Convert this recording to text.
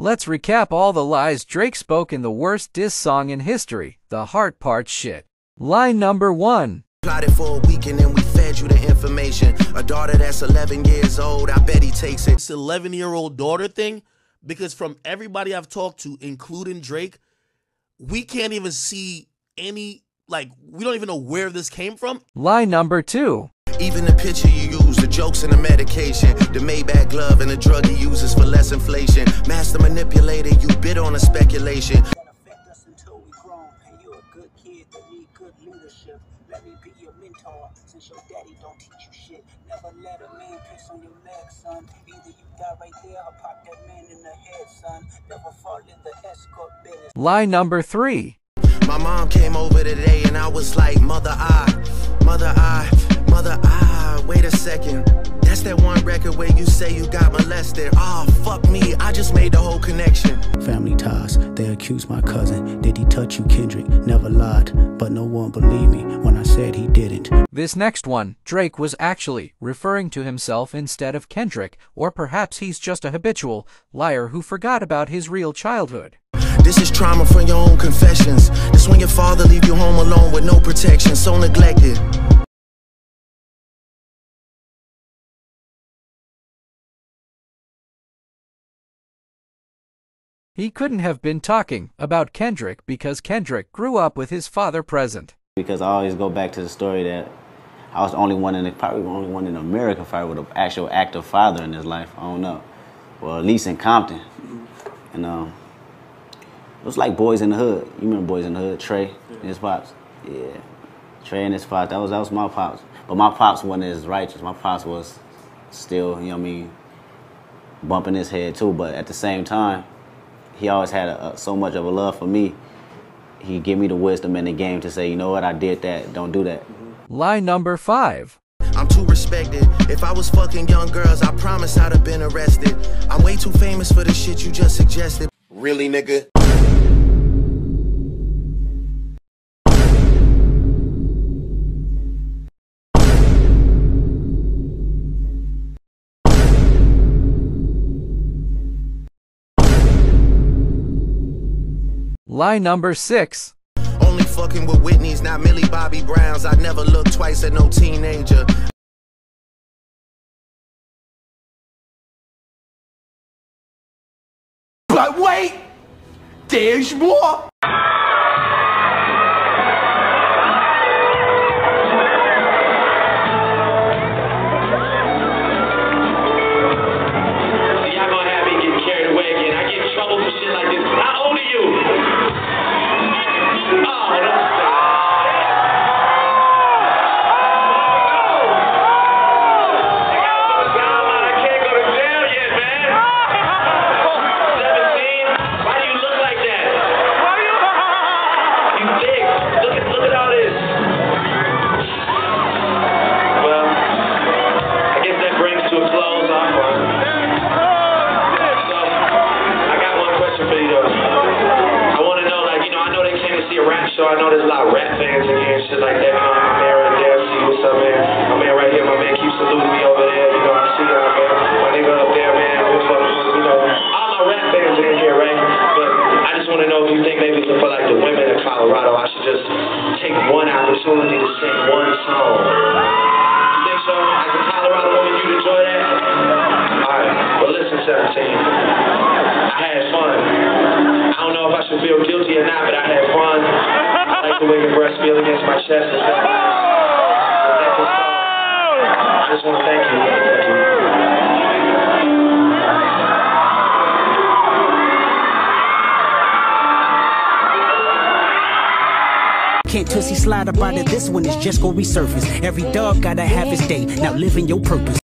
Let's recap all the lies Drake spoke in the worst diss song in history, the heart part shit. Line number one. Plotted for a weekend and we fed you the information. A daughter that's 11 years old, I bet he takes it. This 11 year old daughter thing, because from everybody I've talked to, including Drake, we can't even see any, like, we don't even know where this came from. Line number two. Even the picture you use, the jokes and the medication, the Maybach glove and the drug he uses for less inflation. Master manipulator, you bid on a speculation. affect us until we grown. And you a good kid that need good leadership. Let me be your mentor since your daddy don't teach you shit. Never let a man piss on your leg, son. Either you die right there or pop that man in the head, son. Never fall in the escort business. Line number three. My mom came over today and I was like, Mother, I, Mother, I, Mother, I. Wait a second. That's that one record where you say you got molested. Ah, oh, fuck me. I just made the whole connection. Family ties, they accuse my cousin. Did he touch you, Kendrick? Never lied, but no one believed me when I said he didn't. This next one, Drake was actually referring to himself instead of Kendrick, or perhaps he's just a habitual liar who forgot about his real childhood. This is trauma from your own confessions. This when your father leave you home alone with no protection, so neglected. He couldn't have been talking about Kendrick because Kendrick grew up with his father present. Because I always go back to the story that I was the only one in the, probably the only one in America probably with an actual active father in his life. I don't know. Well, at least in Compton. And um, it was like Boyz n the Hood. You remember Boyz n the Hood? Trey and his pops. Yeah. Trey and his pops. That was that was my pops. But my pops wasn't as righteous. My pops was still, you know what I mean, bumping his head too. But at the same time, he always had a, a, so much of a love for me. He gave me the wisdom in the game to say, you know what, I did that. Don't do that. Line number five. I'm too respected. If I was fucking young girls, I promise I'd have been arrested. I'm way too famous for the shit you just suggested. Really, nigga? Line number six. Only fucking with Whitney's, not Millie Bobby Brown's. I never look twice at no teenager. But wait, there's more. Opportunity to sing one song. You think so? As a Colorado woman, you'd enjoy that? Alright, well listen, 17. I had fun. I don't know if I should feel guilty or not, but I had fun. I like the way your breasts feel against my chest. All. I just want to thank you. Thank you. Can't Toosie Slide up out of this one, it's just gonna resurface. Every dog gotta have his day. Now live in your purpose.